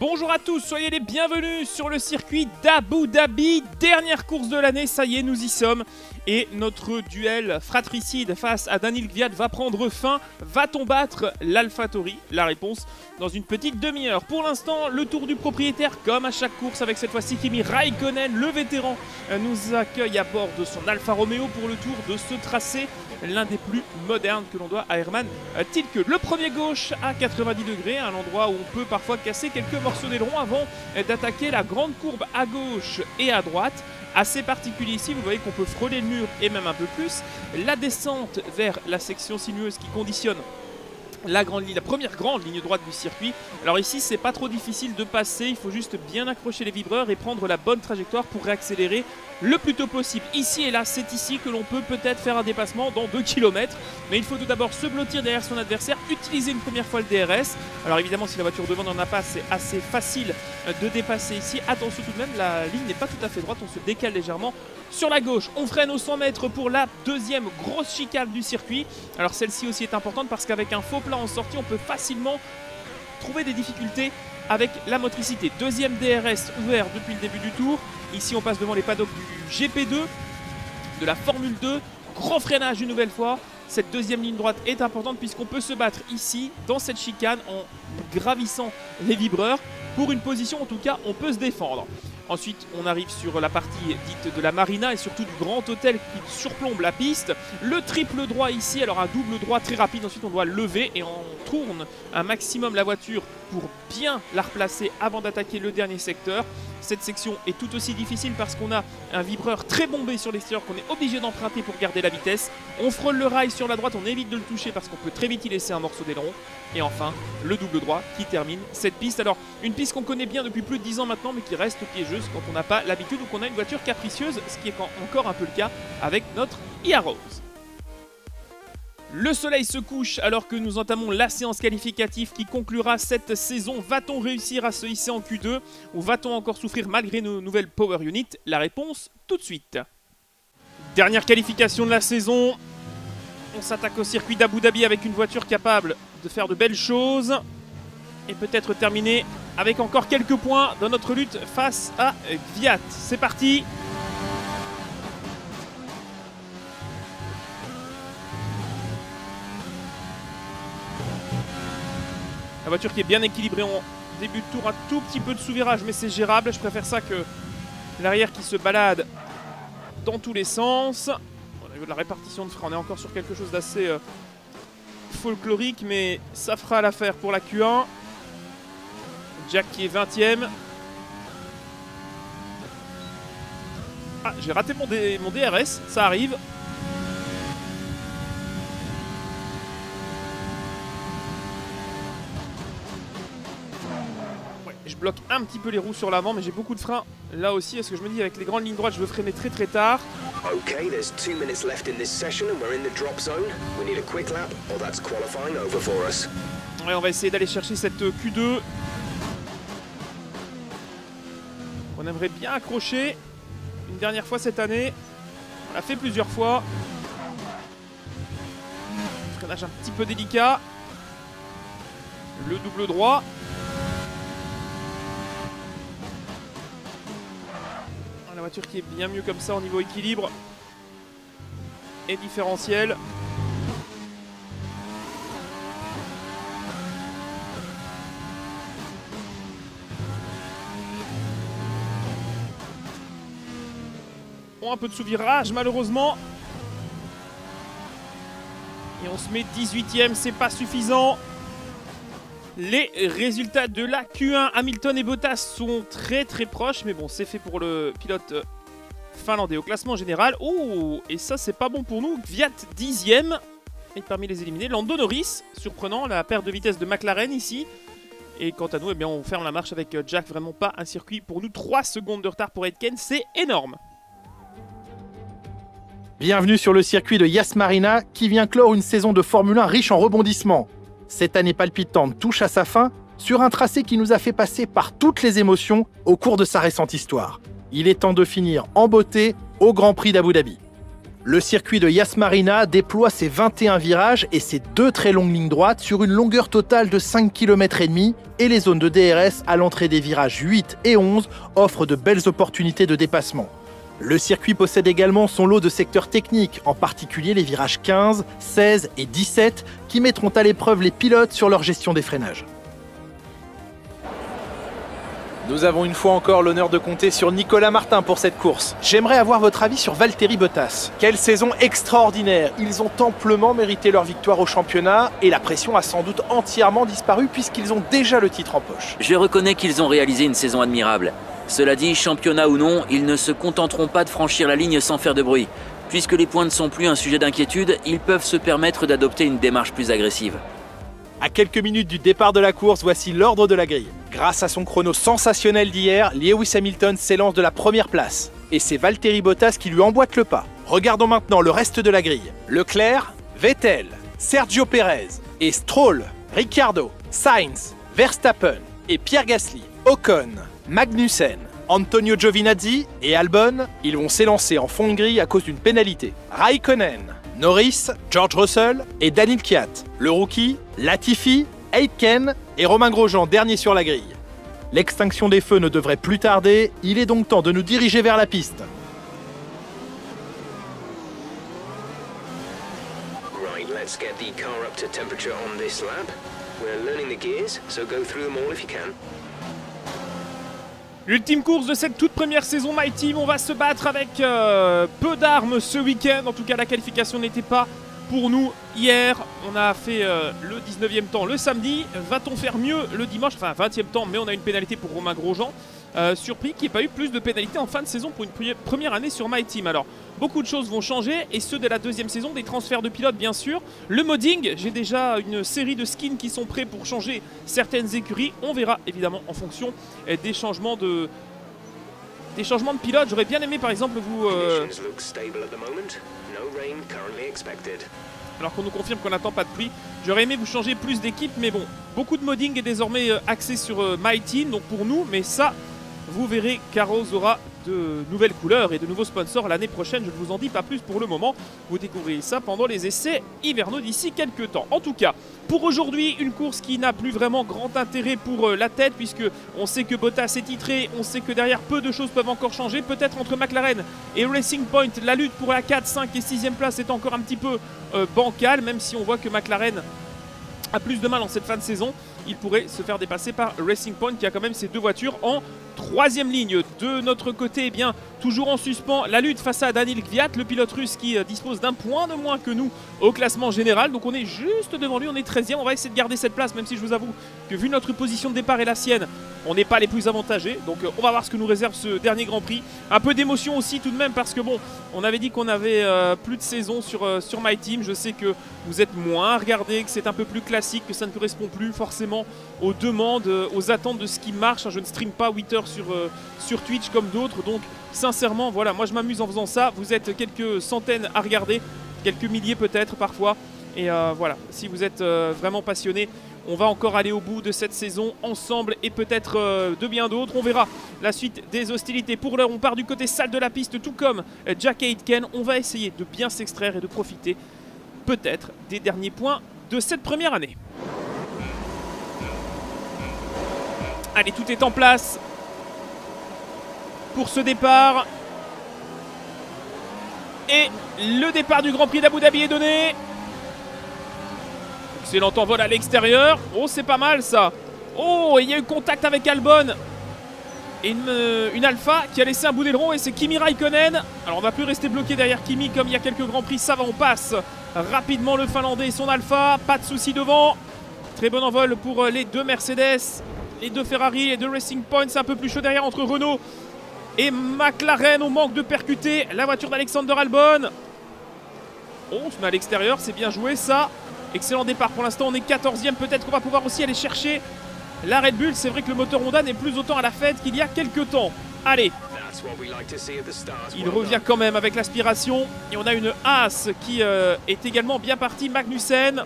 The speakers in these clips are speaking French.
Bonjour à tous, soyez les bienvenus sur le circuit d'Abu Dhabi. Dernière course de l'année, ça y est, nous y sommes. Et notre duel fratricide face à Daniel Gviat va prendre fin. Va-t-on battre l'AlphaTauri La réponse dans une petite demi-heure. Pour l'instant, le tour du propriétaire, comme à chaque course, avec cette fois-ci Kimi Raikkonen, le vétéran, nous accueille à bord de son Alfa Romeo pour le tour de ce tracé l'un des plus modernes que l'on doit à Herman Tilke. Le premier gauche à 90 degrés, un endroit où on peut parfois casser quelques morceaux d'aileron avant d'attaquer la grande courbe à gauche et à droite. Assez particulier ici, vous voyez qu'on peut frôler le mur et même un peu plus. La descente vers la section sinueuse qui conditionne la première grande ligne droite du circuit. Alors ici, c'est pas trop difficile de passer, il faut juste bien accrocher les vibreurs et prendre la bonne trajectoire pour réaccélérer le plus tôt possible. Ici et là, c'est ici que l'on peut peut-être faire un dépassement dans 2 km. Mais il faut tout d'abord se blottir derrière son adversaire, utiliser une première fois le DRS. Alors évidemment, si la voiture devant n'en a pas, c'est assez facile de dépasser ici. Attention tout de même, la ligne n'est pas tout à fait droite, on se décale légèrement sur la gauche. On freine aux 100 mètres pour la deuxième grosse chicane du circuit. Alors celle-ci aussi est importante parce qu'avec un faux plat en sortie, on peut facilement trouver des difficultés avec la motricité. Deuxième DRS ouvert depuis le début du tour. Ici, on passe devant les paddocks du GP2, de la Formule 2. Grand freinage une nouvelle fois. Cette deuxième ligne droite est importante puisqu'on peut se battre ici, dans cette chicane, en gravissant les vibreurs. Pour une position, en tout cas, on peut se défendre. Ensuite, on arrive sur la partie dite de la marina et surtout du grand hôtel qui surplombe la piste. Le triple droit ici, alors un double droit très rapide. Ensuite, on doit lever et on tourne un maximum la voiture pour bien la replacer avant d'attaquer le dernier secteur. Cette section est tout aussi difficile parce qu'on a un vibreur très bombé sur l'extérieur qu'on est obligé d'emprunter pour garder la vitesse. On frôle le rail sur la droite, on évite de le toucher parce qu'on peut très vite y laisser un morceau d'aileron. Et enfin, le double droit qui termine cette piste. Alors, une piste qu'on connaît bien depuis plus de 10 ans maintenant, mais qui reste piégeuse quand on n'a pas l'habitude ou qu'on a une voiture capricieuse, ce qui est encore un peu le cas avec notre IA Rose. Le soleil se couche alors que nous entamons la séance qualificative qui conclura cette saison. Va-t-on réussir à se hisser en Q2 ou va-t-on encore souffrir malgré nos nouvelles Power Units? La réponse tout de suite. Dernière qualification de la saison. On s'attaque au circuit d'Abu Dhabi avec une voiture capable de faire de belles choses et peut-être terminer avec encore quelques points dans notre lutte face à Gviat. C'est parti La voiture qui est bien équilibrée en début de tour, un tout petit peu de sous-virage, mais c'est gérable. Je préfère ça que l'arrière qui se balade dans tous les sens. Au niveau de la répartition de frein, on est encore sur quelque chose d'assez euh, folklorique, mais ça fera l'affaire pour la Q1. Jack qui est 20ème. Ah, j'ai raté mon, mon DRS, ça arrive. Bloque un petit peu les roues sur l'avant, mais j'ai beaucoup de freins là aussi, parce que je me dis avec les grandes lignes droites, je veux freiner très très tard. Okay, there's two minutes left in this session and we're in the drop zone. We need a quick lap or that's qualifying over for us. Ouais, on va essayer d'aller chercher cette Q2. On aimerait bien accrocher une dernière fois cette année. On l'a fait plusieurs fois. Freinage un petit peu délicat. Le double droit. Voiture qui est bien mieux comme ça au niveau équilibre et différentiel. Bon, un peu de sous-virage malheureusement. Et on se met 18ème, c'est pas suffisant. Les résultats de la Q1, Hamilton et Bottas sont très très proches, mais bon, c'est fait pour le pilote euh, finlandais au classement général. Oh, et ça, c'est pas bon pour nous. Viat 10ème, et parmi les éliminés, Lando Norris, surprenant, la perte de vitesse de McLaren ici. Et quant à nous, eh on ferme la marche avec euh, Jack, vraiment pas un circuit pour nous. 3 secondes de retard pour Aitken, c'est énorme. Bienvenue sur le circuit de Yas Marina qui vient clore une saison de Formule 1 riche en rebondissements. Cette année palpitante touche à sa fin sur un tracé qui nous a fait passer par toutes les émotions au cours de sa récente histoire. Il est temps de finir en beauté au Grand Prix d'Abu Dhabi. Le circuit de Yas Marina déploie ses 21 virages et ses deux très longues lignes droites sur une longueur totale de 5 km et demi et les zones de DRS à l'entrée des virages 8 et 11 offrent de belles opportunités de dépassement. Le circuit possède également son lot de secteurs techniques, en particulier les virages 15, 16 et 17 qui mettront à l'épreuve les pilotes sur leur gestion des freinages. Nous avons une fois encore l'honneur de compter sur Nicolas Martin pour cette course. J'aimerais avoir votre avis sur Valtteri Bottas. Quelle saison extraordinaire Ils ont amplement mérité leur victoire au championnat et la pression a sans doute entièrement disparu puisqu'ils ont déjà le titre en poche. Je reconnais qu'ils ont réalisé une saison admirable. Cela dit, championnat ou non, ils ne se contenteront pas de franchir la ligne sans faire de bruit. Puisque les points ne sont plus un sujet d'inquiétude, ils peuvent se permettre d'adopter une démarche plus agressive. À quelques minutes du départ de la course, voici l'ordre de la grille. Grâce à son chrono sensationnel d'hier, Lewis Hamilton s'élance de la première place. Et c'est Valtteri Bottas qui lui emboîte le pas. Regardons maintenant le reste de la grille. Leclerc, Vettel, Sergio Perez et Stroll, Ricciardo, Sainz, Verstappen et Pierre Gasly, Ocon, Magnussen, Antonio Giovinazzi et Albon, ils vont s'élancer en fond de grille à cause d'une pénalité. Raikkonen, Norris, George Russell et Daniel Kiat. Le rookie, Latifi, Aitken et Romain Grosjean dernier sur la grille. L'extinction des feux ne devrait plus tarder, il est donc temps de nous diriger vers la piste. Ultime course de cette toute première saison My Team, on va se battre avec euh, peu d'armes ce week-end. En tout cas, la qualification n'était pas pour nous hier. On a fait euh, le 19e temps le samedi. Va-t-on faire mieux le dimanche? Enfin, 20e temps, mais on a une pénalité pour Romain Grosjean. Euh, surpris qu'il n'y ait pas eu plus de pénalités en fin de saison pour une première année sur My Team. Alors, beaucoup de choses vont changer et ceux de la deuxième saison, des transferts de pilotes bien sûr. Le modding, j'ai déjà une série de skins qui sont prêts pour changer certaines écuries. On verra évidemment en fonction euh, des changements de, des changements de pilote. J'aurais bien aimé par exemple vous... Euh... Alors qu'on nous confirme qu'on n'attend pas de pluie. J'aurais aimé vous changer plus d'équipe, mais bon, beaucoup de modding est désormais euh, axé sur My Team, donc pour nous, mais ça, vous verrez, Caros aura de nouvelles couleurs et de nouveaux sponsors l'année prochaine. Je ne vous en dis pas plus pour le moment. Vous découvrirez ça pendant les essais hivernaux d'ici quelques temps. En tout cas, pour aujourd'hui, une course qui n'a plus vraiment grand intérêt pour euh, la tête, puisque on sait que Bottas est titré, on sait que derrière peu de choses peuvent encore changer. Peut-être entre McLaren et Racing Point, la lutte pour la 4, 5 et 6e place est encore un petit peu euh, bancale, même si on voit que McLaren a plus de mal en cette fin de saison il pourrait se faire dépasser par Racing Point qui a quand même ses deux voitures en troisième ligne. De notre côté, eh bien, toujours en suspens, la lutte face à Danil Kvyat, le pilote russe qui euh, dispose d'un point de moins que nous au classement général. Donc on est juste devant lui, on est 13e. On va essayer de garder cette place, même si je vous avoue que vu notre position de départ et la sienne, on n'est pas les plus avantagés. Donc euh, on va voir ce que nous réserve ce dernier Grand Prix. Un peu d'émotion aussi tout de même parce que bon, on avait dit qu'on avait euh, plus de saison sur, sur My Team. Je sais que vous êtes moins regardés, que c'est un peu plus classique, que ça ne correspond plus forcément aux demandes, aux attentes de ce qui marche. Je ne stream pas 8 heures sur, euh, sur Twitch comme d'autres. Donc sincèrement, voilà, moi je m'amuse en faisant ça. Vous êtes quelques centaines à regarder, quelques milliers peut-être parfois. Et euh, voilà, si vous êtes vraiment passionné, on va encore aller au bout de cette saison ensemble et peut-être de bien d'autres. On verra la suite des hostilités. Pour l'heure, on part du côté salle de la piste, tout comme Jack Aitken. On va essayer de bien s'extraire et de profiter peut-être des derniers points de cette première année. Allez, tout est en place pour ce départ. Et le départ du Grand Prix d'Abu Dhabi est donné. Excellent envol à l'extérieur. Oh, c'est pas mal ça. Oh, il y a eu contact avec Albon. Et une, euh, une, Alpha qui a laissé un bout d'aileron et c'est Kimi Raikkonen. Alors on va plus rester bloqué derrière Kimi comme il y a quelques grands prix. Ça va, on passe rapidement le Finlandais et son Alpha. Pas de souci devant. Très bon envol pour euh, les deux Mercedes les deux Ferrari, et deux Racing Point. C'est un peu plus chaud derrière entre Renault et McLaren. On manque de percuter la voiture d'Alexander Albon. On se met à l'extérieur, c'est bien joué ça. Excellent départ pour l'instant, on est 14e. Peut-être qu'on va pouvoir aussi aller chercher la Red Bull. C'est vrai que le moteur Honda n'est plus autant à la fête qu'il y a quelques temps. Allez, il revient quand même avec l'aspiration. Et on a une As qui euh, est également bien partie. Magnussen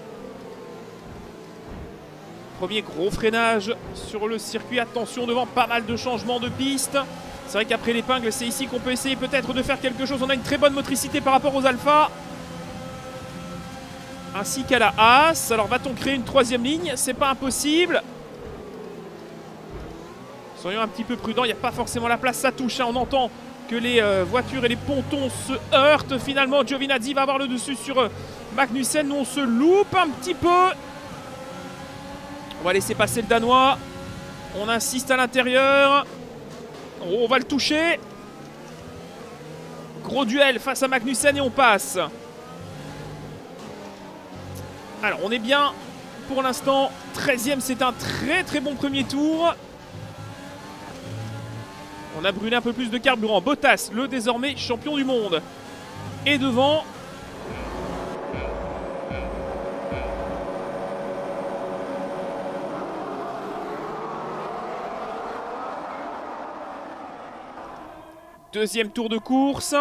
Premier gros freinage sur le circuit. Attention devant pas mal de changements de piste. C'est vrai qu'après l'épingle, c'est ici qu'on peut essayer peut-être de faire quelque chose. On a une très bonne motricité par rapport aux alphas. Ainsi qu'à la As. Alors va-t-on créer une troisième ligne? C'est pas impossible. Soyons un petit peu prudents, il n'y a pas forcément la place, ça touche. hein. On entend que les euh, voitures et les pontons se heurtent. Finalement, Giovinazzi va avoir le dessus sur euh, Magnussen. Nous, on se loupe un petit peu. On va laisser passer le Danois. On insiste à l'intérieur. On va le toucher. Gros duel face à Magnussen et on passe. Alors, on est bien pour l'instant. 13ème, c'est un très très bon premier tour. On a brûlé un peu plus de carburant. Bottas, le désormais champion du monde. Et devant. Deuxième tour de course.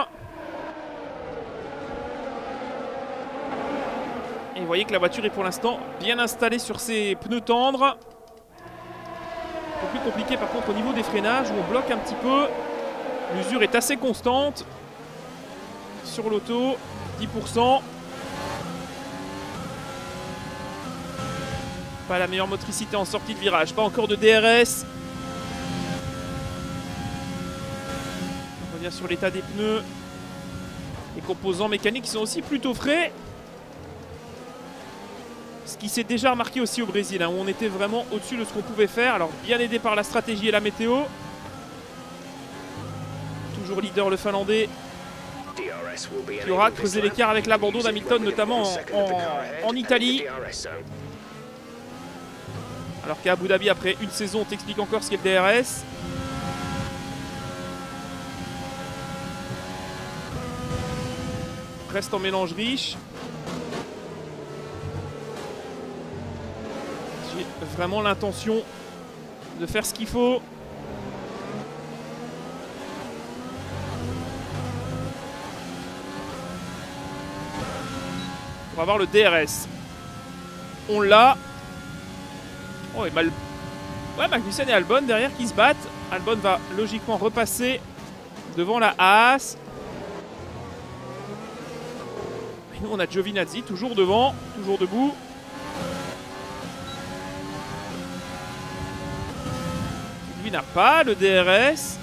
Et vous voyez que la voiture est pour l'instant bien installée sur ses pneus tendres. Un peu plus compliqué par contre au niveau des freinages où on bloque un petit peu. L'usure est assez constante. Sur l'auto, 10%. Pas la meilleure motricité en sortie de virage. Pas encore de DRS. Revient sur l'état des pneus. Les composants mécaniques sont aussi plutôt frais. Ce qui s'est déjà remarqué aussi au Brésil, hein, où on était vraiment au-dessus de ce qu'on pouvait faire. Alors bien aidé par la stratégie et la météo. Toujours leader le Finlandais qui aura creusé l'écart avec l'abandon d'Hamilton, notamment en, en- en Italie. Alors qu'à Abu Dhabi, après une saison, on t'explique encore ce qu'est le DRS. Reste en mélange riche. J'ai vraiment l'intention de faire ce qu'il faut. On va voir le DRS. On l'a. Oh, et Mal... Ouais, Magnussen et Albon derrière qui se battent. Albon va logiquement repasser devant la Haas. Et nous, on a Giovinazzi toujours devant, toujours debout. Lui n'a pas le DRS.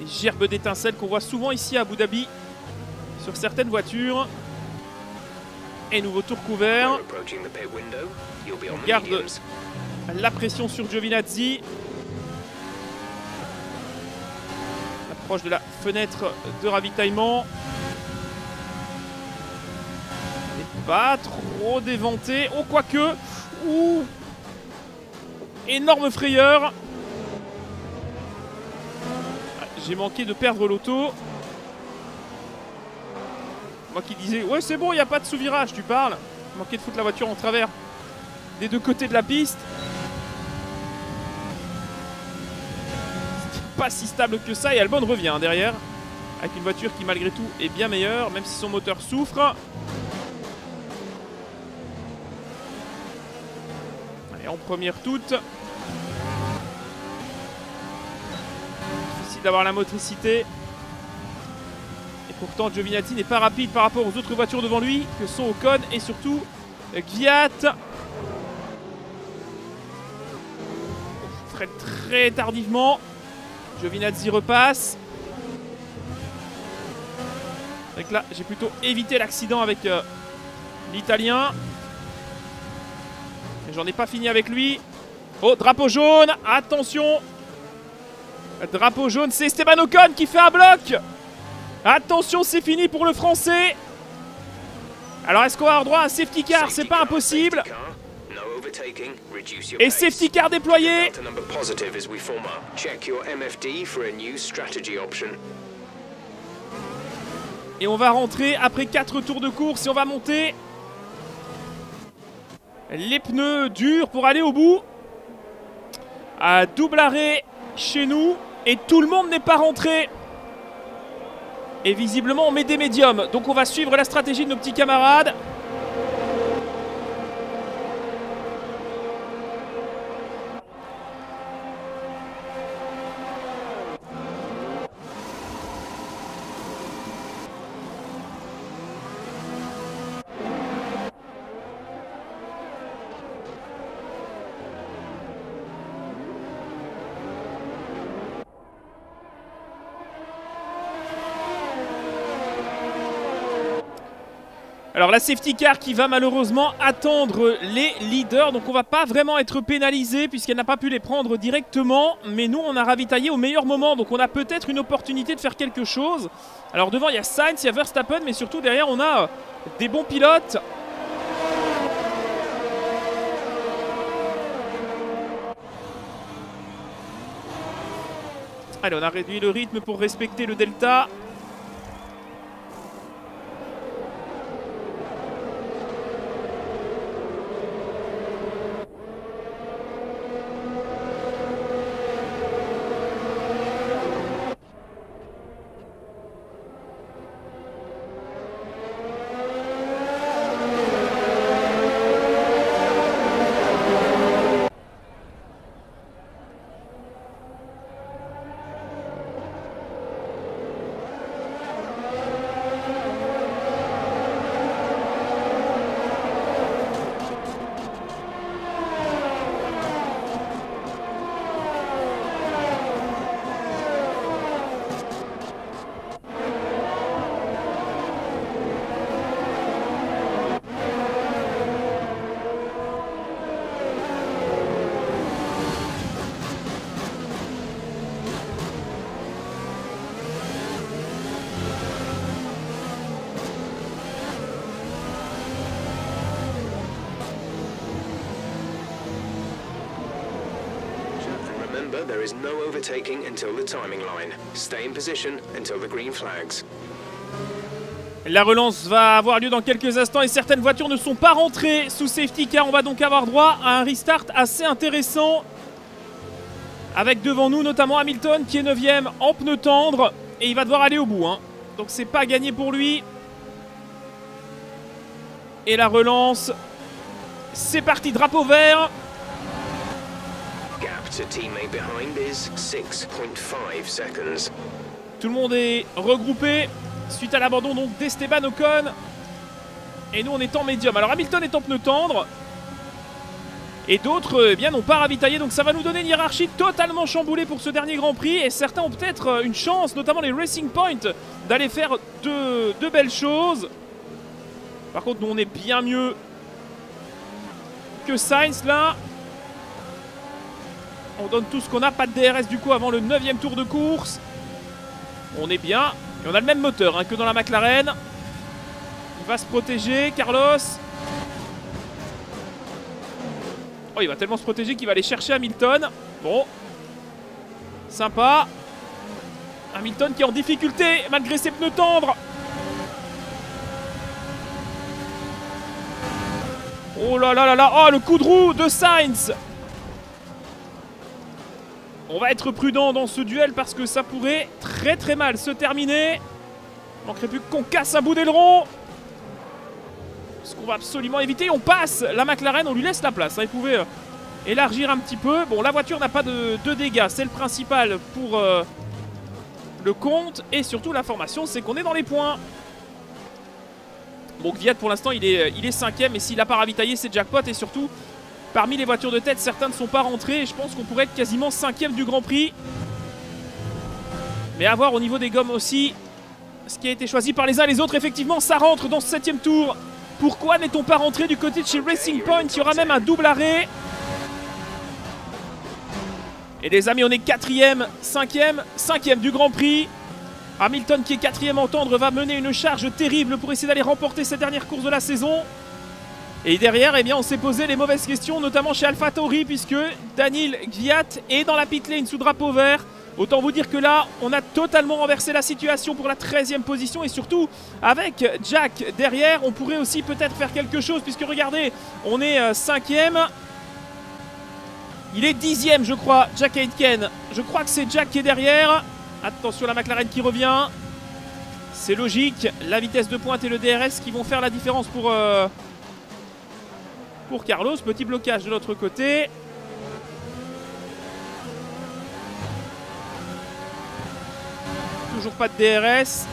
Les gerbes d'étincelles qu'on voit souvent ici à Abu Dhabi sur certaines voitures. Et nouveau tour couvert. On garde la pression sur Giovinazzi. Approche de la fenêtre de ravitaillement. n'est pas trop déventé. Oh, quoique. Ouh. Énorme frayeur. Ah, J'ai manqué de perdre l'auto. Moi qui disais, ouais c'est bon, il n'y a pas de sous-virage, tu parles. Manqué de foutre la voiture en travers des deux côtés de la piste. C'était pas si stable que ça et Albon revient hein, derrière. Avec une voiture qui malgré tout est bien meilleure, même si son moteur souffre. Allez, en première toute. Difficile d'avoir la motricité. Et pourtant, Giovinazzi n'est pas rapide par rapport aux autres voitures devant lui, que sont Ocon et surtout euh, Gviat. Freine très tardivement. Giovinazzi repasse. Donc là, j'ai plutôt évité l'accident avec euh, l'Italien. Et J'en ai pas fini avec lui. Oh, drapeau jaune, attention. Drapeau jaune, c'est Esteban Ocon qui fait un bloc. Attention, c'est fini pour le français. Alors, est-ce qu'on va avoir droit à un safety car? C'est pas impossible. Et safety car déployé. Et on va rentrer après 4 tours de course et on va monter les pneus durs pour aller au bout. À double arrêt chez nous et tout le monde n'est pas rentré. Et visiblement on met des médiums. Donc on va suivre la stratégie de nos petits camarades. Alors la safety car qui va malheureusement attendre les leaders, donc on va pas vraiment être pénalisé puisqu'elle n'a pas pu les prendre directement, mais nous on a ravitaillé au meilleur moment, donc on a peut-être une opportunité de faire quelque chose. Alors devant il y a Sainz, il y a Verstappen, mais surtout derrière on a des bons pilotes. Allez, on a réduit le rythme pour respecter le delta. And remember, there is no overtaking until the timing line. Stay in position until the green flags. La relance va avoir lieu dans quelques instants et certaines voitures ne sont pas rentrées sous safety car on va donc avoir droit à un restart assez intéressant. Avec devant nous notamment Hamilton qui est 9ème en pneu tendre et il va devoir aller au bout. hein. Donc c'est pas gagné pour lui. Et la relance, c'est parti, drapeau vert. Teammate behind is 6.5 seconds. Tout le monde est regroupé suite à l'abandon donc d'Esteban Ocon. Et nous on est en médium. Alors Hamilton est en pneu tendre. Et d'autres eh bien n'ont pas ravitaillé. Donc ça va nous donner une hiérarchie totalement chamboulée pour ce dernier Grand Prix. Et certains ont peut-être euh, une chance, notamment les Racing Point, d'aller faire de, de belles choses. Par contre nous on est bien mieux que Sainz là. On donne tout ce qu'on a. Pas de DRS du coup avant le 9 tour de course. On est bien. Et on a le même moteur hein, que dans la McLaren. Il va se protéger, Carlos. Oh, il va tellement se protéger qu'il va aller chercher Hamilton. Bon. Sympa. Hamilton qui est en difficulté malgré ses pneus tendres. Oh là là là là. Oh, le coup de roue de Sainz. On va être prudent dans ce duel parce que ça pourrait très très mal se terminer. Il manquerait plus qu'on casse un bout d'aileron. Ce qu'on va absolument éviter. On passe la McLaren, on lui laisse la place. hein. Il pouvait euh, élargir un petit peu. Bon, la voiture n'a pas de, dégâts. C'est le principal pour euh, le compte. Et surtout, l'information, c'est qu'on est dans les points. Bon, Gviat, pour l'instant, il est, il est cinquième. Et s'il n'a pas ravitaillé, c'est jackpot. Et surtout, Parmi les voitures de tête, certains ne sont pas rentrés je pense qu'on pourrait être quasiment cinquième du Grand Prix. Mais à voir au niveau des gommes aussi ce qui a été choisi par les uns et les autres. Effectivement, ça rentre dans ce septième tour. Pourquoi n'est-on pas rentré du côté de chez Racing Point? Il y aura même un double arrêt. Et les amis, on est quatrième, cinquième, cinquième du Grand Prix. Hamilton qui est quatrième en tendre va mener une charge terrible pour essayer d'aller remporter cette dernière course de la saison. Et derrière, eh bien, on s'est posé les mauvaises questions, notamment chez AlphaTauri, puisque Daniel Gviat est dans la pit lane sous drapeau vert. Autant vous dire que là, on a totalement renversé la situation pour la 13e position. Et surtout, avec Jack derrière, on pourrait aussi peut-être faire quelque chose, puisque regardez, on est 5e. Il est 10e, je crois, Jack Aitken. Je crois que c'est Jack qui est derrière. Attention, la McLaren qui revient. C'est logique. La vitesse de pointe et le DRS qui vont faire la différence pour... euh, pour Carlos. Petit blocage de l'autre côté. Toujours pas de DRS.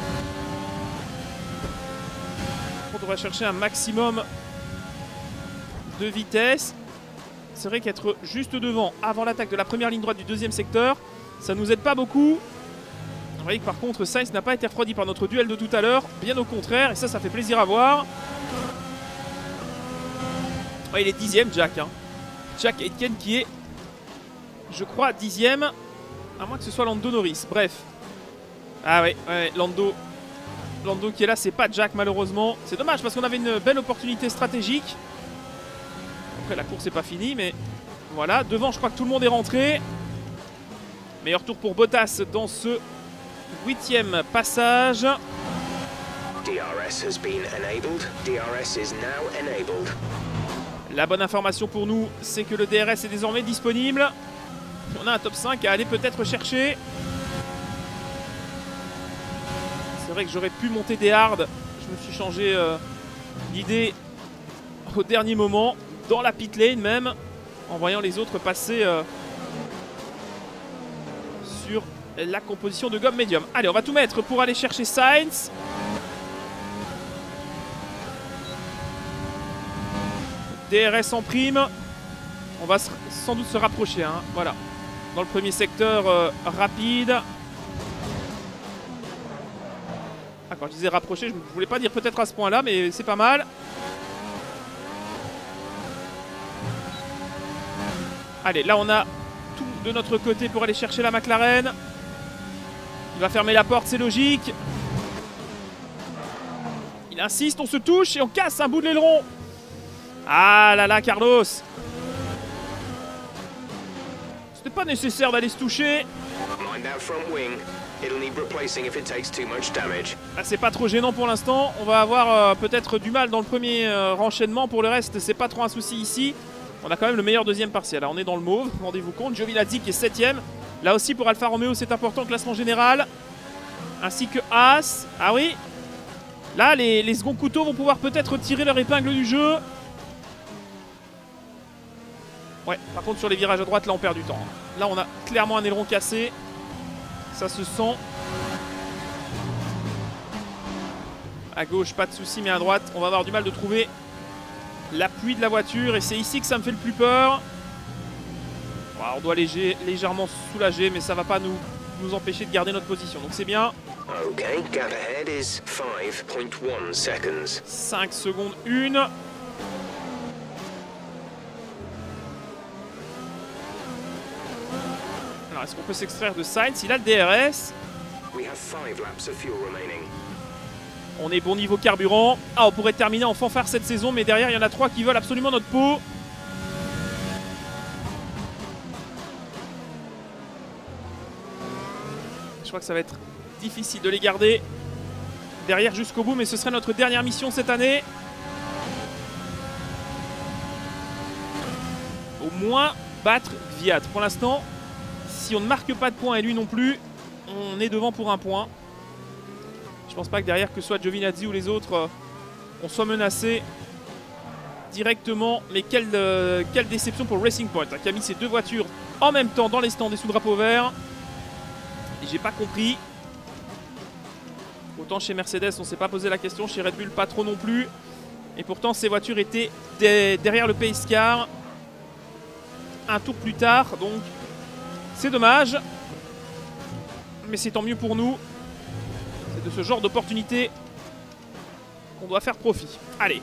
On devrait chercher un maximum de vitesse. C'est vrai qu'être juste devant avant l'attaque de la première ligne droite du deuxième secteur, ça nous aide pas beaucoup. voyez que par contre Sainz n'a pas été refroidi par notre duel de tout à l'heure, bien au contraire, et ça, ça fait plaisir à voir. Il est dixième, Jack. Hein. Jack Aitken qui est, je crois, dixième, à moins que ce soit Lando Norris. Bref. Ah ouais, ouais, Lando. Lando qui est là, c'est pas Jack malheureusement. C'est dommage parce qu'on avait une belle opportunité stratégique. Après, la course n'est pas finie, mais voilà. Devant, je crois que tout le monde est rentré. Meilleur tour pour Bottas dans ce huitième passage. DRS has been enabled. DRS is now enabled. La bonne information pour nous, c'est que le DRS est désormais disponible. On a un top 5 à aller peut-être chercher. C'est vrai que j'aurais pu monter des hards. Je me suis changé euh, d'idée au dernier moment, dans la pit lane même, en voyant les autres passer euh, sur la composition de gomme médium. Allez, on va tout mettre pour aller chercher Sainz. DRS en prime. On va sans doute se rapprocher. Hein. Voilà. Dans le premier secteur euh, rapide. Ah, quand je disais rapprocher, je ne voulais pas dire peut-être à ce point-là, mais c'est pas mal. Allez, là on a tout de notre côté pour aller chercher la McLaren. Il va fermer la porte, c'est logique. Il insiste, on se touche et on casse un bout de l'aileron. Ah là là, Carlos C'était pas nécessaire d'aller se toucher. Ah, c'est pas trop gênant pour l'instant. On va avoir euh, peut-être du mal dans le premier euh, renchaînement. Pour le reste, c'est pas trop un souci ici. On a quand même le meilleur deuxième partiel. Là, on est dans le mauve, rendez-vous compte. Giovinazzi qui est septième. Là aussi, pour Alfa Romeo, c'est important, classement général. Ainsi que As. Ah oui Là, les, les seconds couteaux vont pouvoir peut-être tirer leur épingle du jeu. Ouais, par contre sur les virages à droite, là on perd du temps. Là on a clairement un aileron cassé. Ça se sent. À gauche, pas de souci, mais à droite, on va avoir du mal de trouver l'appui de la voiture. Et c'est ici que ça me fait le plus peur. on doit léger, légèrement soulager, mais ça va pas nous, nous empêcher de garder notre position. Donc c'est bien. Ok, gap ahead is 5.1 seconds. 5 secondes, 1. Est-ce qu'on peut s'extraire de Sainz? Il a le DRS. On est bon niveau carburant. Ah, on pourrait terminer en fanfare cette saison, mais derrière, il y en a trois qui veulent absolument notre peau. Je crois que ça va être difficile de les garder derrière jusqu'au bout, mais ce serait notre dernière mission cette année. Au moins battre Viat. Pour l'instant, si on ne marque pas de points et lui non plus, on est devant pour un point. Je pense pas que derrière, que soit Giovinazzi ou les autres, euh, on soit menacé directement. Mais quelle, euh, déception pour Racing Point, hein, qui a mis ses deux voitures en même temps dans les stands et sous drapeau vert. Et j'ai pas compris. Autant chez Mercedes, on s'est pas posé la question. Chez Red Bull, pas trop non plus. Et pourtant, ces voitures étaient derrière le pace car. Un tour plus tard, donc c'est dommage. Mais c'est tant mieux pour nous. C'est de ce genre d'opportunité qu'on doit faire profit. Allez,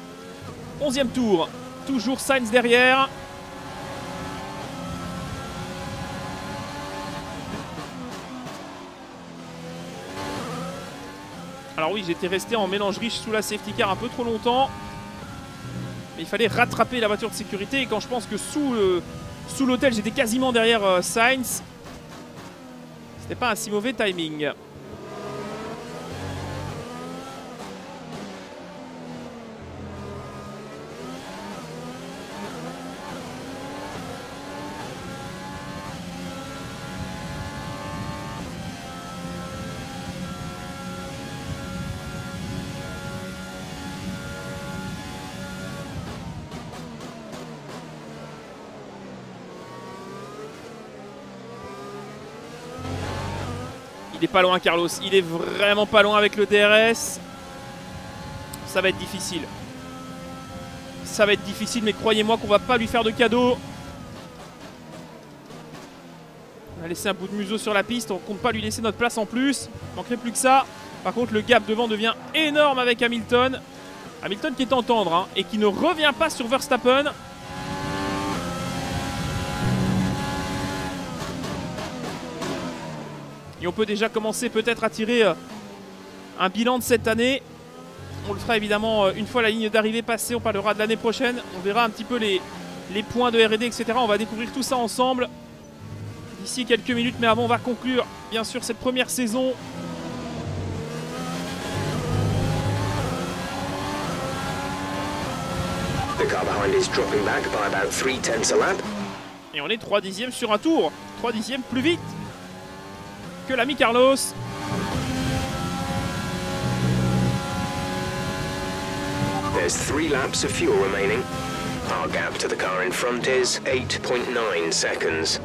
onzième tour. Toujours Sainz derrière. Alors oui, j'étais resté en mélange riche sous la safety car un peu trop longtemps. Mais il fallait rattraper la voiture de sécurité. Et quand je pense que sous le, sous l'hôtel, j'étais quasiment derrière euh, Sainz. C'était pas un si mauvais timing. Il est pas loin Carlos, il est vraiment pas loin avec le DRS. Ça va être difficile. Ça va être difficile, mais croyez-moi qu'on va pas lui faire de cadeau. On a laissé un bout de museau sur la piste, on compte pas lui laisser notre place en plus. Manquerait plus que ça. Par contre, le gap devant devient énorme avec Hamilton. Hamilton qui est en tendre hein, et qui ne revient pas sur Verstappen. Et on peut déjà commencer peut-être à tirer euh, un bilan de cette année. On le fera évidemment euh, une fois la ligne d'arrivée passée. On parlera de l'année prochaine. On verra un petit peu les, les points de RD, etc. On va découvrir tout ça ensemble d'ici quelques minutes. Mais avant, on va conclure bien sûr cette première saison. Et on est 3 dixièmes sur un tour. 3 dixièmes plus vite que l'ami Carlos. There's three laps of fuel remaining. Our gap to the car in front is 8.9 seconds.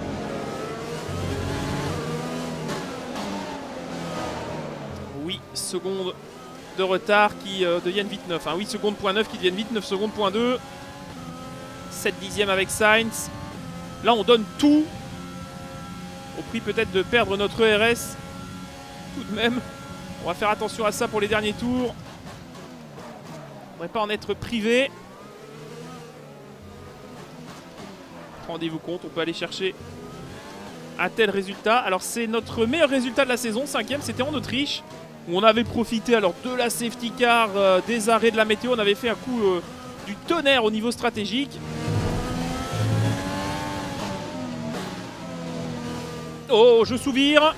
Oui, secondes de retard qui euh, deviennent vite 9. Hein. 8 secondes point 9 qui deviennent vite 9 secondes point 2. 7 dixièmes avec Sainz. Là, on donne tout. Au prix peut-être de perdre notre ERS. Tout de même. On va faire attention à ça pour les derniers tours. On ne devrait pas en être privé. Rendez-vous compte, on peut aller chercher un tel résultat. Alors c'est notre meilleur résultat de la saison, cinquième, c'était en Autriche, où on avait profité alors de la safety car, euh, des arrêts de la météo, on avait fait un coup euh, du tonnerre au niveau stratégique. Oh, je souvire.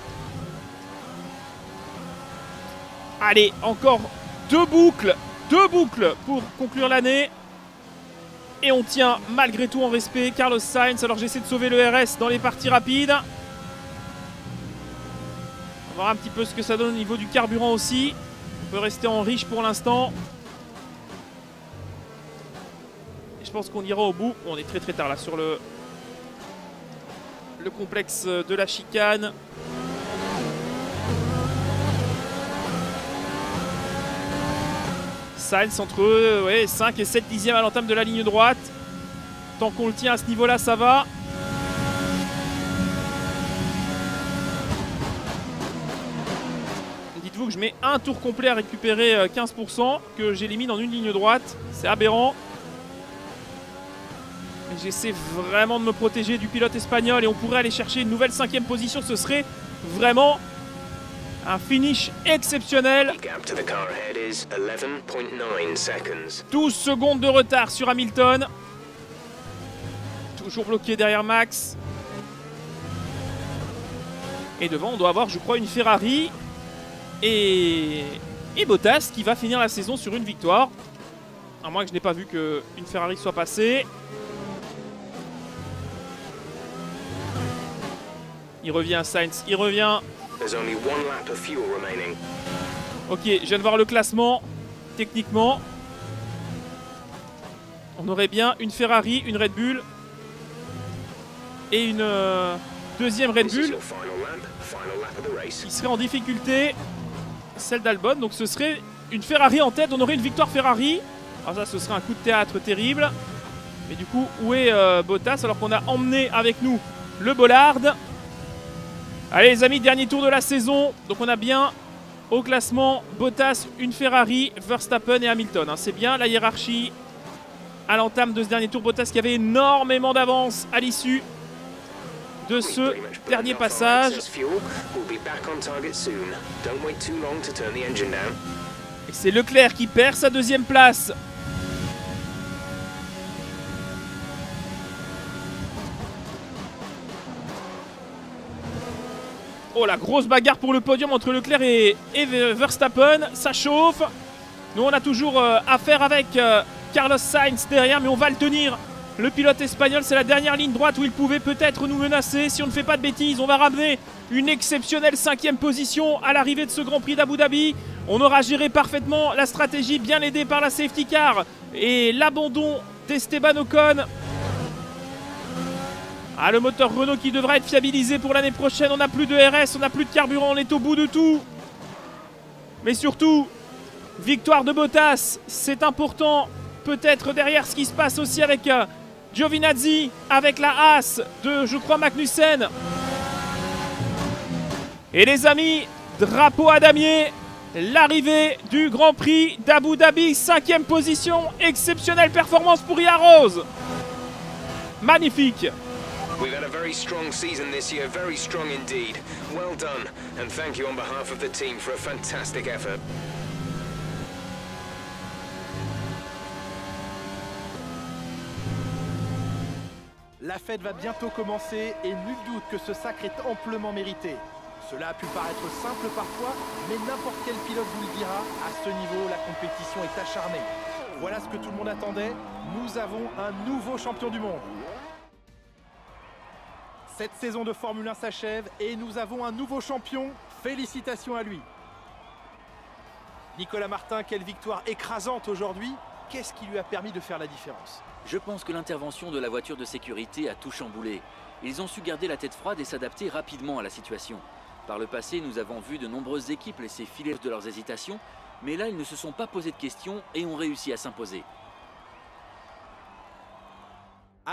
Allez, encore deux boucles, deux boucles pour conclure l'année. Et on tient malgré tout en respect Carlos Sainz. Alors j'essaie de sauver le RS dans les parties rapides. On va voir un petit peu ce que ça donne au niveau du carburant aussi. On peut rester en riche pour l'instant. Je pense qu'on ira au bout. On est très très tard là sur le, le complexe de la chicane. Sainz entre euh, ouais, 5 et 7 dixièmes à l'entame de la ligne droite. Tant qu'on le tient à ce niveau-là, ça va. Dites-vous que je mets un tour complet à récupérer euh, 15%, que j'élimine en une ligne droite. C'est aberrant. J'essaie vraiment de me protéger du pilote espagnol et on pourrait aller chercher une nouvelle cinquième position. Ce serait vraiment un finish exceptionnel. The gap to the car ahead is 11.9 seconds. 12 secondes de retard sur Hamilton. Toujours bloqué derrière Max. Et devant, on doit avoir, je crois, une Ferrari. Et, et Bottas qui va finir la saison sur une victoire. À moins que je n'ai pas vu qu'une Ferrari soit passée. Il revient, Sainz, il revient. Ok, je viens de voir le classement. Techniquement, on aurait bien une Ferrari, une Red Bull et une euh, deuxième Red Bull qui serait en difficulté, celle d'Albon. Donc ce serait une Ferrari en tête. On aurait une victoire Ferrari. Alors ça, ce serait un coup de théâtre terrible. Mais du coup, où est euh, Bottas alors qu'on a emmené avec nous le Bollard? Allez les amis, dernier tour de la saison. Donc on a bien au classement Bottas, une Ferrari, Verstappen et Hamilton. hein. C'est bien la hiérarchie à l'entame de ce dernier tour. Bottas qui avait énormément d'avance à l'issue de ce dernier passage. Et c'est Leclerc qui perd sa deuxième place. Oh la grosse bagarre pour le podium entre Leclerc et, Verstappen. Ça chauffe. Nous on a toujours euh, affaire avec euh, Carlos Sainz derrière mais on va le tenir. Le pilote espagnol c'est la dernière ligne droite où il pouvait peut-être nous menacer. Si on ne fait pas de bêtises on va ramener une exceptionnelle cinquième position à l'arrivée de ce Grand Prix d'Abu Dhabi. On aura géré parfaitement la stratégie, bien aidé par la safety car et l'abandon d'Esteban Ocon. Ah, le moteur Renault qui devra être fiabilisé pour l'année prochaine. On n'a plus de RS, on n'a plus de carburant, on est au bout de tout. Mais surtout, victoire de Bottas, c'est important. Peut-être derrière ce qui se passe aussi avec euh, Giovinazzi, avec la Haas de, je crois, Magnussen. Et les amis, drapeau à damier, l'arrivée du Grand Prix d'Abu Dhabi, cinquième position, exceptionnelle performance pour Rose. Magnifique. We've had a very strong season this year, very strong indeed. Well done, and thank you on behalf of the team for a fantastic effort. La fête va bientôt commencer et nul doute que ce sacre est amplement mérité. Cela a pu paraître simple parfois, mais n'importe quel pilote vous le dira, à ce niveau, la compétition est acharnée. Voilà ce que tout le monde attendait, nous avons un nouveau champion du monde. Cette saison de Formule 1 s'achève et nous avons un nouveau champion. Félicitations à lui. Nicolas Martin, quelle victoire écrasante aujourd'hui. Qu'est-ce qui lui a permis de faire la différence? Je pense que l'intervention de la voiture de sécurité a tout chamboulé. Ils ont su garder la tête froide et s'adapter rapidement à la situation. Par le passé, nous avons vu de nombreuses équipes laisser filer de leurs hésitations, mais là, ils ne se sont pas posés de questions et ont réussi à s'imposer.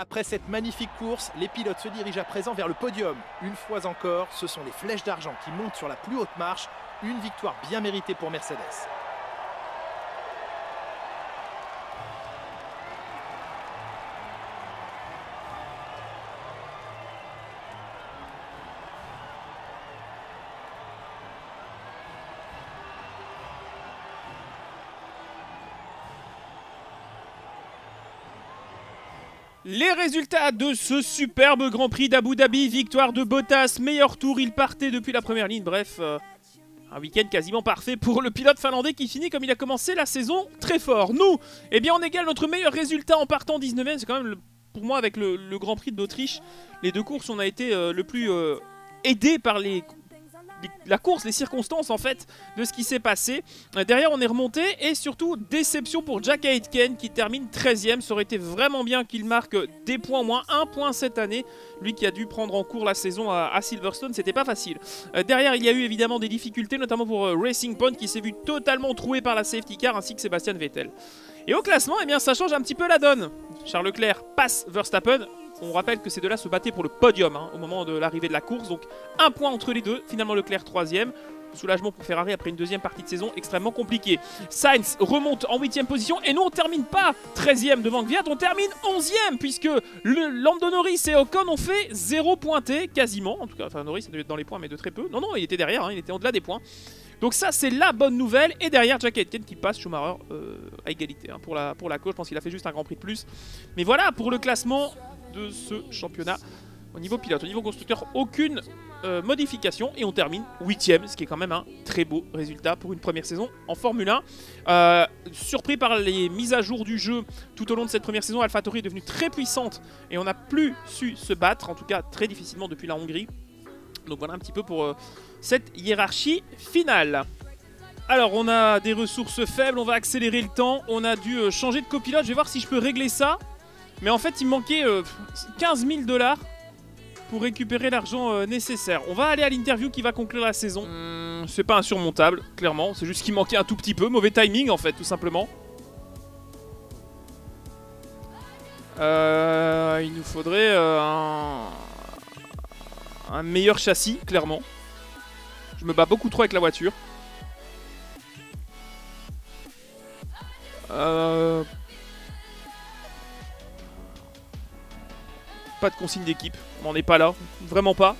Après cette magnifique course, les pilotes se dirigent à présent vers le podium. Une fois encore, ce sont les flèches d'argent qui montent sur la plus haute marche. Une victoire bien méritée pour Mercedes. Les résultats de ce superbe Grand Prix d'Abu Dhabi, victoire de Bottas, meilleur tour, il partait depuis la première ligne, bref, euh, un week-end quasiment parfait pour le pilote finlandais qui finit comme il a commencé la saison très fort. Nous, eh bien on égale notre meilleur résultat en partant 19ème, c'est quand même pour moi avec le, Grand Prix d'Autriche, les deux courses on a été euh, le plus euh, aidé par les la course, les circonstances en fait de ce qui s'est passé. Euh, derrière on est remonté et surtout déception pour Jack Aitken qui termine 13ème. Ça aurait été vraiment bien qu'il marque des points moins, un point cette année. Lui qui a dû prendre en cours la saison à, Silverstone, c'était pas facile. Euh, derrière il y a eu évidemment des difficultés, notamment pour euh, Racing Point qui s'est vu totalement troué par la safety car ainsi que Sébastien Vettel. Et au classement, eh bien, ça change un petit peu la donne. Charles Leclerc passe Verstappen, on rappelle que ces deux-là se battaient pour le podium hein, au moment de l'arrivée de la course. Donc un point entre les deux. Finalement Leclerc troisième. Soulagement pour Ferrari après une deuxième partie de saison extrêmement compliquée. Sainz remonte en 8 position et nous on termine pas 13ème devant Gviat, on termine 11ème puisque le et Ocon ont fait 0 pointé quasiment. En tout cas, enfin Norris devait être dans les points mais de très peu. Non, non, il était derrière, hein, il était au-delà des points. Donc ça c'est la bonne nouvelle et derrière Jack Aitken qui passe Schumacher euh, à égalité hein, pour, la, pour la. Je pense qu'il a fait juste un grand prix de plus. Mais voilà pour le classement de ce championnat. Au niveau pilote, au niveau constructeur, aucune euh, modification et on termine 8ème, ce qui est quand même un très beau résultat pour une première saison en Formule 1. Euh, surpris par les mises à jour du jeu tout au long de cette première saison, AlphaTauri est devenue très puissante et on n'a plus su se battre, en tout cas très difficilement depuis la Hongrie. Donc voilà un petit peu pour euh, cette hiérarchie finale. Alors on a des ressources faibles, on va accélérer le temps, on a dû changer de copilote, je vais voir si je peux régler ça. Mais en fait, il manquait 15 000 dollars pour récupérer l'argent euh, nécessaire. On va aller à l'interview qui va conclure la saison. Hmm, c'est pas insurmontable, clairement. C'est juste qu'il manquait un tout petit peu. Mauvais timing, en fait, tout simplement. Euh, il nous faudrait euh, un... un meilleur châssis, clairement. Je me bats beaucoup trop avec la voiture. Euh, Pas de consigne d'équipe. On n'en est pas là. Vraiment pas.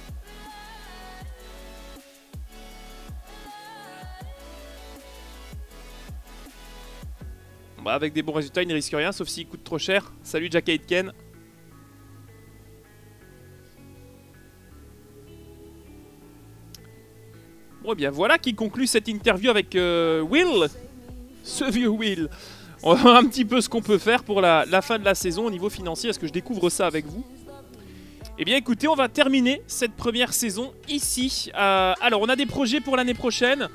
Bah avec des bons résultats, il ne risque rien, sauf s'il coûte trop cher. Salut Jack Aitken. Bon, et eh bien voilà qui conclut cette interview avec euh, Will. Ce vieux Will. On va voir un petit peu ce qu'on peut faire pour la, la fin de la saison au niveau financier. Est-ce que je découvre ça avec vous? Eh bien écoutez, on va terminer cette première saison ici. Euh, alors on a des projets pour l'année prochaine.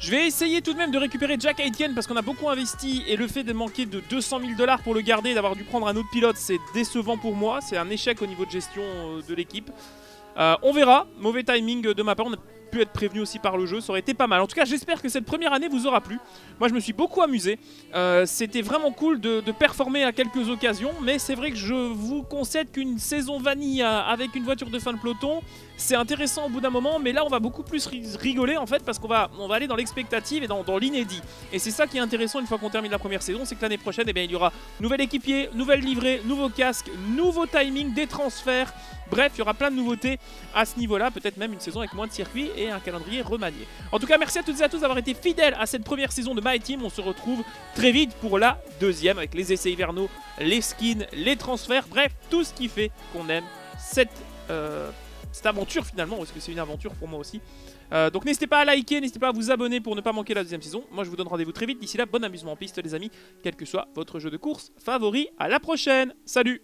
Je vais essayer tout de même de récupérer Jack Aitken parce qu'on a beaucoup investi et le fait de manquer de 200 000 dollars pour le garder, d'avoir dû prendre un autre pilote, c'est décevant pour moi. C'est un échec au niveau de gestion euh, de l'équipe. Euh, on verra. Mauvais timing de ma part. Pu être prévenu aussi par le jeu, ça aurait été pas mal. En tout cas, j'espère que cette première année vous aura plu. Moi, je me suis beaucoup amusé. Euh, c'était vraiment cool de, performer à quelques occasions, mais c'est vrai que je vous concède qu'une saison vanille avec une voiture de fin de peloton, c'est intéressant au bout d'un moment, mais là, on va beaucoup plus rigoler en fait parce qu'on va, on va aller dans l'expectative et dans, l'inédit. Et c'est ça qui est intéressant une fois qu'on termine la première saison, c'est que l'année prochaine, eh bien, il y aura nouvel équipier, nouvelle livrée, nouveau casque, nouveau timing, des transferts. Bref, il y aura plein de nouveautés à ce niveau-là, peut-être même une saison avec moins de circuits et un calendrier remanié. En tout cas, merci à toutes et à tous d'avoir été fidèles à cette première saison de My Team. On se retrouve très vite pour la deuxième avec les essais hivernaux, les skins, les transferts, bref, tout ce qui fait qu'on aime cette, euh, cette aventure finalement, parce que c'est une aventure pour moi aussi. Euh, donc n'hésitez pas à liker, n'hésitez pas à vous abonner pour ne pas manquer la deuxième saison. Moi je vous donne rendez-vous très vite. D'ici là, bon amusement en piste les amis, quel que soit votre jeu de course favori. À la prochaine, salut